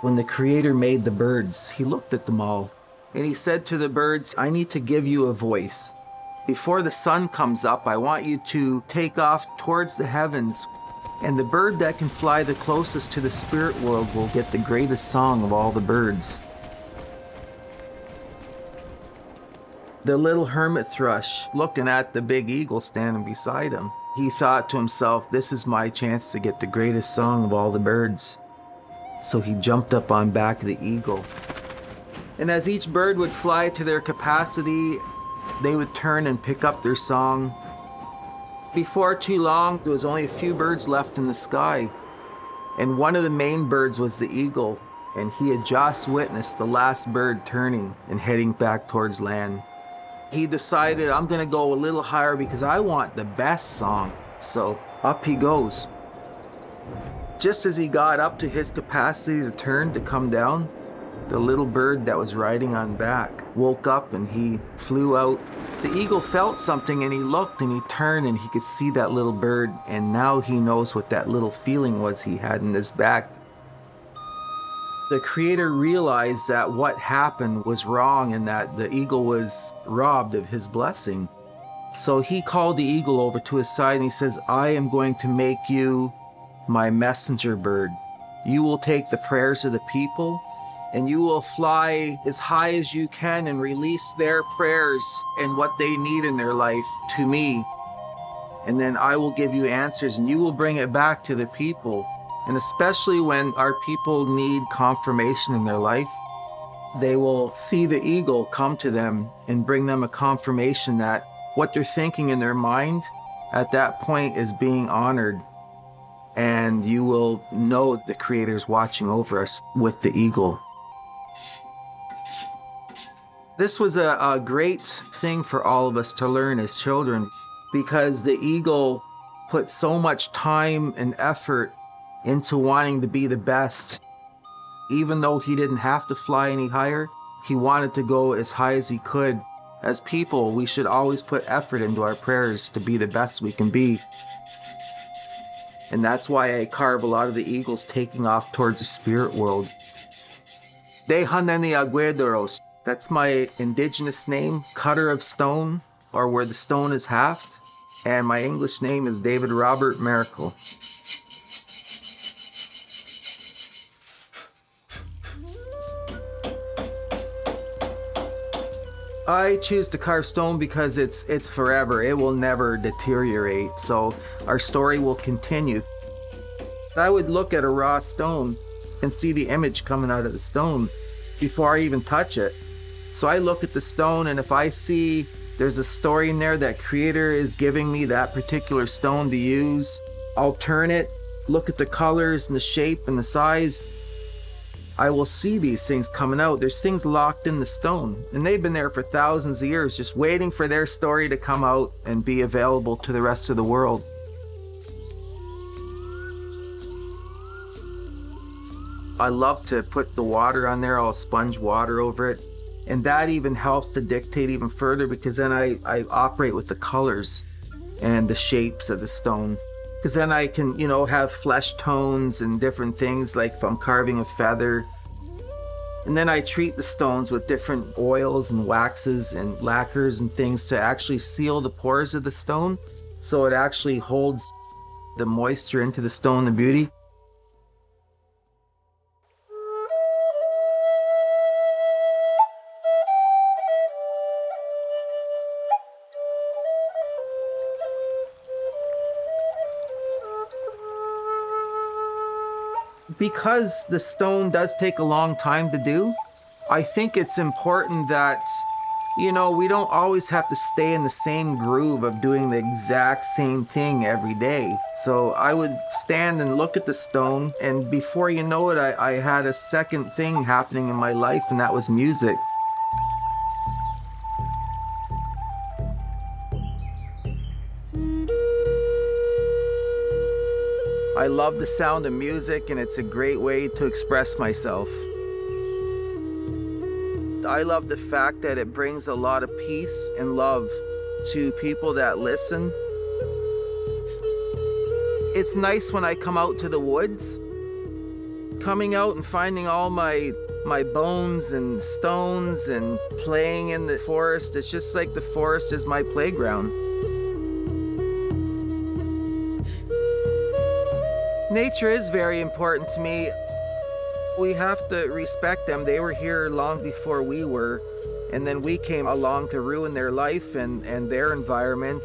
When the Creator made the birds, He looked at them all and He said to the birds, I need to give you a voice. Before the sun comes up, I want you to take off towards the heavens, and the bird that can fly the closest to the spirit world will get the greatest song of all the birds. The little hermit thrush, looking at the big eagle standing beside him, he thought to himself, This is my chance to get the greatest song of all the birds. So he jumped up on back the eagle. And as each bird would fly to their capacity, they would turn and pick up their song. Before too long, there was only a few birds left in the sky. And one of the main birds was the eagle, and he had just witnessed the last bird turning and heading back towards land he decided I'm gonna go a little higher because I want the best song. So up he goes. Just as he got up to his capacity to turn to come down, the little bird that was riding on back woke up and he flew out. The eagle felt something and he looked and he turned and he could see that little bird and now he knows what that little feeling was he had in his back the creator realized that what happened was wrong and that the eagle was robbed of his blessing. So he called the eagle over to his side and he says, I am going to make you my messenger bird. You will take the prayers of the people and you will fly as high as you can and release their prayers and what they need in their life to me. And then I will give you answers and you will bring it back to the people. And especially when our people need confirmation in their life, they will see the eagle come to them and bring them a confirmation that what they're thinking in their mind at that point is being honored. And you will know the Creator's watching over us with the eagle. This was a, a great thing for all of us to learn as children because the eagle put so much time and effort into wanting to be the best. Even though he didn't have to fly any higher, he wanted to go as high as he could. As people, we should always put effort into our prayers to be the best we can be. And that's why I carve a lot of the eagles taking off towards the spirit world. De Haneni Aguedoros, that's my indigenous name, cutter of stone, or where the stone is halved. And my English name is David Robert Maracle. I choose to carve stone because it's it's forever. It will never deteriorate. So our story will continue. I would look at a raw stone and see the image coming out of the stone before I even touch it. So I look at the stone and if I see there's a story in there that creator is giving me that particular stone to use, I'll turn it, look at the colors and the shape and the size I will see these things coming out. There's things locked in the stone, and they've been there for thousands of years, just waiting for their story to come out and be available to the rest of the world. I love to put the water on there, I'll sponge water over it. And that even helps to dictate even further because then I, I operate with the colors and the shapes of the stone because then I can, you know, have flesh tones and different things like if I'm carving a feather. And then I treat the stones with different oils and waxes and lacquers and things to actually seal the pores of the stone so it actually holds the moisture into the stone, the beauty. Because the stone does take a long time to do, I think it's important that, you know, we don't always have to stay in the same groove of doing the exact same thing every day. So I would stand and look at the stone, and before you know it, I, I had a second thing happening in my life, and that was music. I love the sound of music and it's a great way to express myself. I love the fact that it brings a lot of peace and love to people that listen. It's nice when I come out to the woods coming out and finding all my my bones and stones and playing in the forest. It's just like the forest is my playground. Nature is very important to me. We have to respect them. They were here long before we were, and then we came along to ruin their life and, and their environment.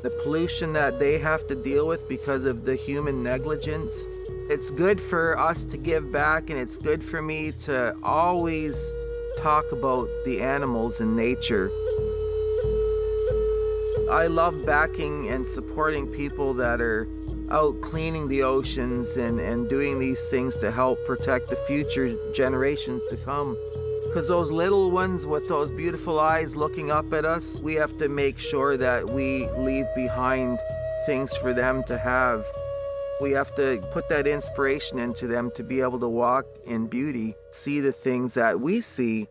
The pollution that they have to deal with because of the human negligence. It's good for us to give back, and it's good for me to always talk about the animals and nature. I love backing and supporting people that are out cleaning the oceans and, and doing these things to help protect the future generations to come. Because those little ones with those beautiful eyes looking up at us, we have to make sure that we leave behind things for them to have. We have to put that inspiration into them to be able to walk in beauty, see the things that we see.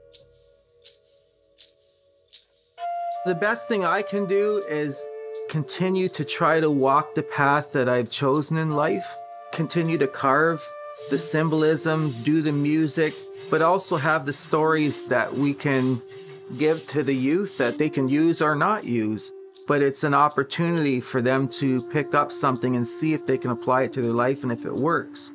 The best thing I can do is continue to try to walk the path that I've chosen in life, continue to carve the symbolisms, do the music, but also have the stories that we can give to the youth that they can use or not use. But it's an opportunity for them to pick up something and see if they can apply it to their life and if it works.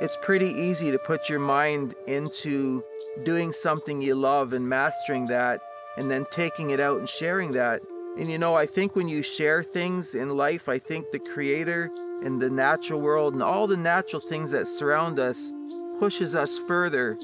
It's pretty easy to put your mind into doing something you love and mastering that and then taking it out and sharing that. And you know, I think when you share things in life, I think the creator and the natural world and all the natural things that surround us pushes us further